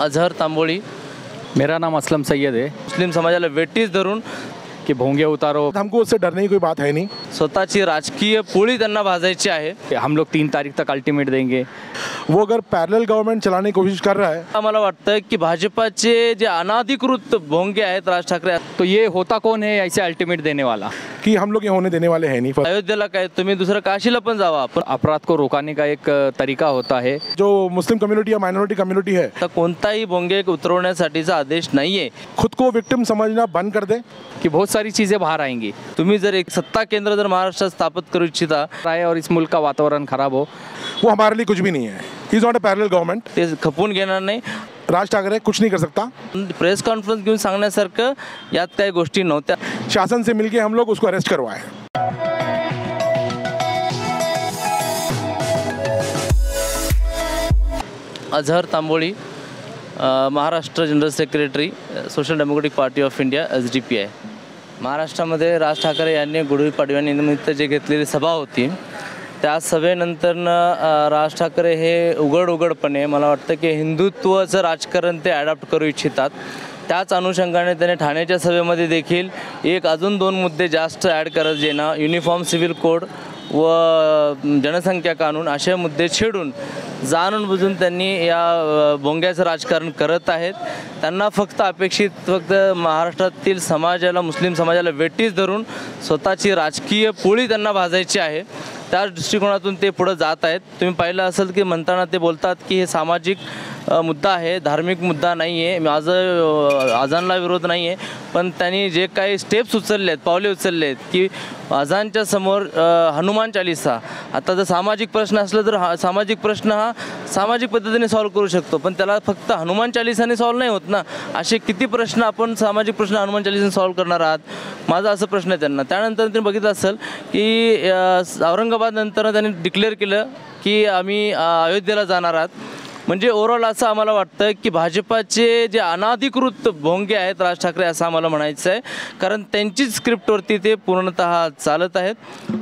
अझहर तांबोळी. मेरा नाम असलम सैयद है। मुस्लिम समाजाला वेटीस धरून कि भोंगे उतारो। हमको उससे डरने की कोई बात है नहीं। स्वतःची राजकीय पोळी त्यांना भाजायची आहे. हम लोग तीन तारीख तक अल्टीमेट देंगे। वो अगर पैरेलल गवर्नमेंट चलाने की कोशिश कर रहा है। आम्हाला वाटतं की भाजपाचे जे अनाधिकृत भोंगे आहेत राज ठाकरे तो ये होता कौन है ऐसे अल्टीमेट देने वाला कि हम लोग ये होने देने वाले हैं नहीं अयोध्येला काय तुम्ही दुसरं काशीला पण जावा. पण अपराध को रोकाने का एक तरीका होता है. जो मुस्लिम कम्युनिटी या माइनॉरिटी कम्युनिटी है आता कोणताही भोंगे उतरवण्यासाठीचा आदेश नाहीये. खुद को विक्टिम समझना बंद कर दे। कि बहुत सारी चीज़ें बाहर आएँगी. तुम्ही जर एक सत्ता केंद्र जर महाराष्ट्रात स्थापित करू इच्छिता और इस मुल्क का वातावरण खराब हो. वो हमारे लिए कुछ भी नहीं है। Is not a parallel government ते खपून घेणार नाही राज ठाकरे कुछ नहीं कर सकता प्रेस कॉन्फरन्स घेऊन सांगण्यासारखं यात काही गोष्टी नव्हत्या शासन से मिलके हम लोग उसको अरेस्ट करवाए Azhar Tamboli Maharashtra general secretary social democratic party of India S D P I महाराष्ट्रामध्ये राज ठाकरे यांनी गुढीपाडव्यानिमित्त जे घेतलेली सभा होती त्या सभेनंतरनं राज ठाकरे हे उघड उघडपणे मला वाटतं की हिंदुत्वाचं राजकारण ते ॲडॉप्ट करू इच्छितात. त्याच अनुषंगाने त्याने ठाण्याच्या सभेमध्ये देखील एक अजून दोन मुद्दे जास्त ॲड करत जे ना युनिफॉर्म सिव्हिल कोड व जनसंख्या कानून असे मुद्दे छेडून जाणून बुजून त्यांनी या बोंग्याचं भोंग्याचं राजकारण करत आहेत. त्यांना फक्त अपेक्षित फक्त महाराष्ट्रातील समाजाला मुस्लिम समाजाला वेटीस धरून स्वतःची राजकीय पोळी त्यांना भाजायची आहे. त्या दृष्टिकोनातून ते पुढं जात आहेत. तुम्ही पाहिलं असेल की म्हणताना ते बोलतात की हे सामाजिक मुद्दा आहे धार्मिक मुद्दा नाही आहे माझं अ, अजानला विरोध नाही आहे पण त्यांनी जे काही स्टेप्स उचलले आहेत पावले उचलले आहेत की अजानच्या समोर हनुमान चालिसा. आता जर सामाजिक प्रश्न असला तर हा सामाजिक प्रश्न हा सामाजिक पद्धतीने सॉल्व्ह करू शकतो. पण त्याला फक्त हनुमान चालिसाने सॉल्व्ह नाही होत ना? असे किती प्रश्न आपण सामाजिक प्रश्न हनुमान चालिसाने सॉल्व्ह करणार आहात? माझा असं प्रश्न आहे त्यांना. त्यानंतर त्यांनी बघितलं असेल की औरंगाबादनंतर त्यांनी डिक्लेअर केलं की आम्ही अयोध्येला जाणार आहात. म्हणजे ओव्हरऑल असं आम्हाला वाटतं की भाजपाचे जे अनाधिकृत भोंगे आहेत राज ठाकरे असं आम्हाला म्हणायचं आहे कारण त्यांचीच स्क्रिप्टवरती ते पूर्णतः चालत आहेत.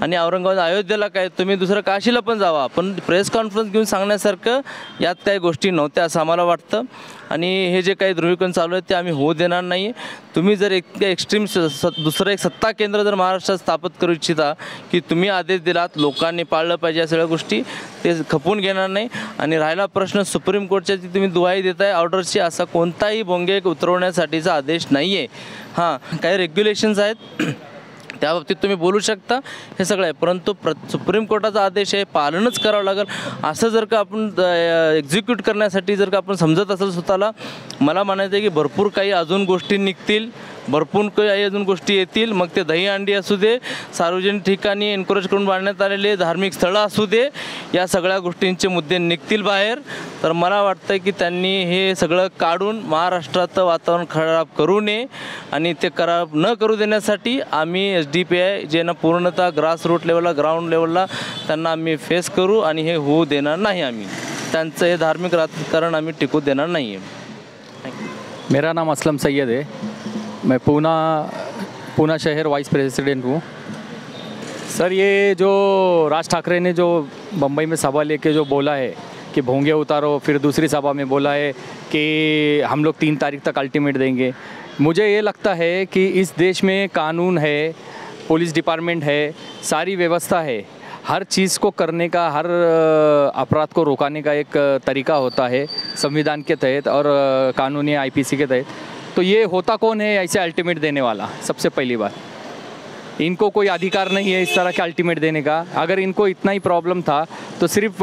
आणि औरंगाबाद अयोध्येला काय तुम्ही दुसरं काशीला पण जावा. पण प्रेस कॉन्फरन्स घेऊन सांगण्यासारखं यात काही गोष्टी नव्हत्या असं आम्हाला वाटतं. आणि हे जे काही ध्रुवीकरण चालू आहे ते आम्ही होऊ देणार नाही. तुम्ही जर एक एक्स्ट्रीम दुसरं एक सत्ता केंद्र जर महाराष्ट्रात स्थापित करू इच्छिता की तुम्ही आदेश दिलात लोकांनी पाळलं पाहिजे या सगळ्या गोष्टी ते खपून घेणार नाही. आणि राहिला प्रश्न सुप्रीम कोर्टच्या जी तुम्ही दुवाई देताय ऑर्डरची असा कोणताही भोंगे उतरवण्यासाठीचा आदेश नाही आहे हां काही रेग्युलेशन्स आहेत. त्या बाबतीत तुम्ही बोलू शकता हे सगळं आहे. परंतु प्र सुप्रीम कोर्टाचा आदेश आहे पालनच करावं लागेल. असं जर का आपण एक्झिक्यूट करण्यासाठी जर का आपण समजत असेल स्वतःला मला म्हणायचं आहे की भरपूर काही अजून गोष्टी निघतील. भरपूर काही अजून गोष्टी येतील. मग ते दहीहंडी असू दे सार्वजनिक ठिकाणी एन्करेज करून बांधण्यात आलेले धार्मिक स्थळं असू दे या सगळ्या गोष्टींचे मुद्दे निघतील बाहेर. तर मला वाटतं की त्यांनी हे सगळं काढून महाराष्ट्राचं वातावरण खराब करू नये आणि ते खराब न करू देण्यासाठी आम्ही एस डी पी आय ज्यांना पूर्णतः ग्रास रूट लेवलला ग्राउंड लेवलला त्यांना आम्ही फेस करू आणि हे होऊ देणार नाही आम्ही. त्यांचं हे धार्मिक राजकारण आम्ही टिकू देणार नाही आहे मेरा नाम असलम सय्यद है मैं पूना पूना शहर वाइस प्रेसिडेंट हूँ। सर, ये जो राज ठाकरे ने जो बम्बई में सभा लेके जो बोला है कि भोंगे उतारो, फिर दूसरी सभा में बोला है कि हम लोग तीन तारीख तक अल्टीमेट देंगे। मुझे ये लगता है कि इस देश में कानून है, पुलिस डिपार्टमेंट है, सारी व्यवस्था है। हर चीज़ को करने का, हर अपराध को रोकाने का एक तरीका होता है संविधान के तहत और कानूनी आईपीसी के तहत। तो ये होता कौन है ऐसे अल्टीमेट देने वाला? सबसे पहली बात। इनको कोई अधिकार नहीं है इस तरह के अल्टीमेट देने का। अगर इनको इतना ही प्रॉब्लम था तो सिर्फ़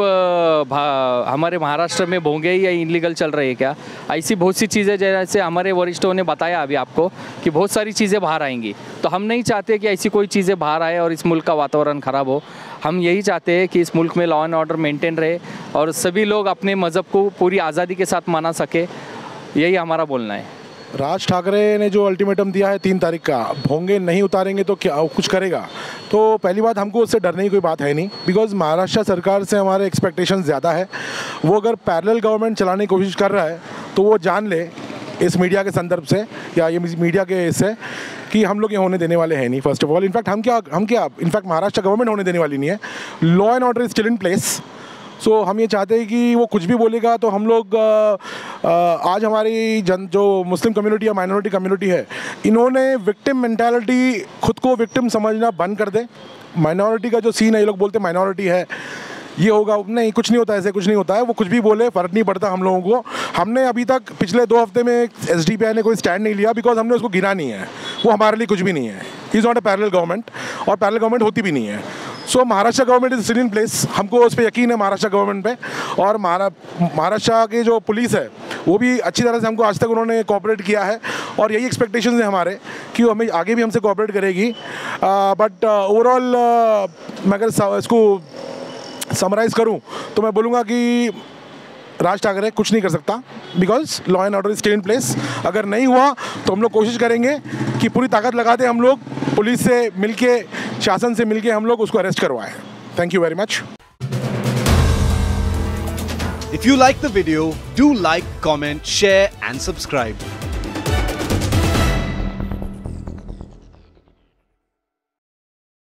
हमारे महाराष्ट्र में भोंगे ही या इनलीगल चल रही है क्या? ऐसी बहुत सी चीज़ें जैसे हमारे वरिष्ठों ने बताया अभी आपको कि बहुत सारी चीज़ें बाहर आएँगी। तो हम नहीं चाहते कि ऐसी कोई चीज़ें बाहर आए और इस मुल्क का वातावरण ख़राब हो। हम यही चाहते हैं कि इस मुल्क में लॉ एंड ऑर्डर मेंटेन रहे और सभी लोग अपने मज़हब को पूरी आज़ादी के साथ मना सके। यही हमारा बोलना है। राज ठाकरे ने जो अल्टीमेटम दिया है तीन तारीख का, भोंगे नहीं उतारेंगे तो क्या, कुछ करेगा? तो पहली बात, हमको उससे डरने की कोई बात है नहीं बिकॉज़ महाराष्ट्र सरकार से हमारे एक्सपेक्टेशन ज़्यादा है। वो अगर पैरेलल गवर्नमेंट चलाने की कोशिश कर रहा है तो वो जान ले इस मीडिया के संदर्भ से, या ये मीडिया के इससे, कि हम लोग ये होने देने वाले हैं नहीं फ़र्स्ट ऑफ़ ऑल इनफैक्ट हम क्या हम क्या इनफैक्ट महाराष्ट्र गवर्नमेंट होने देने वाली नहीं है। Law and order is still in place so हम ये चाहते हैं कि वो कुछ भी बोलेगा तो हम लोग आज हमारी जन, जो मुस्लिम कम्युनिटी या माइनॉरिटी कम्युनिटी है, इन्होंने विक्टिम मेंटालिटी खुद को विक्टिम समझना बंद कर दे। माइनॉरिटी का जो सीन है, ये लोग बोलते हैं माइनॉरिटी है। ये होगा, नहीं, कुछ नहीं होता, ऐसे कुछ नहीं होता है। वो कुछ भी बोले, फ़र्क नहीं पड़ता हम लोगों को। हमने अभी तक, पिछले दो हफ़्ते में एस ने कोई स्टैंड नहीं लिया बिकॉज़ हमने उसको गिरा नहीं है। वो हमारे लिए कुछ भी नहीं है। Is not a parallel government और पैरल गवर्नमेंट होती भी नहीं है। So Maharashtra government is still place हमको उस पर यकीन है महाराष्ट्र गवर्नमेंट पे। और महारा महाराष्ट्र की जो पुलिस है वो भी अच्छी तरह से हमको आज तक उन्होंने कॉपरेट किया है और यही एक्सपेक्टेशन है हमारे कि वो हमें आगे भी हमसे कॉपरेट करेगी। बट ओवरऑल मैं अगर इसको समराइज़ करूँ तो मैं बोलूँगा कि राज ठाकरे कुछ नहीं कर सकता because law and order stay in place अगर नहीं हुआ तो हम लोग कोशिश करेंगे कि पूरी ताकत लगाते हम लोग, पुलिस से मिलके, शासन से मिलके हम लोग उसको अरेस्ट करवाएँ। Thank you very much If you like the video, do like, comment, share, and subscribe.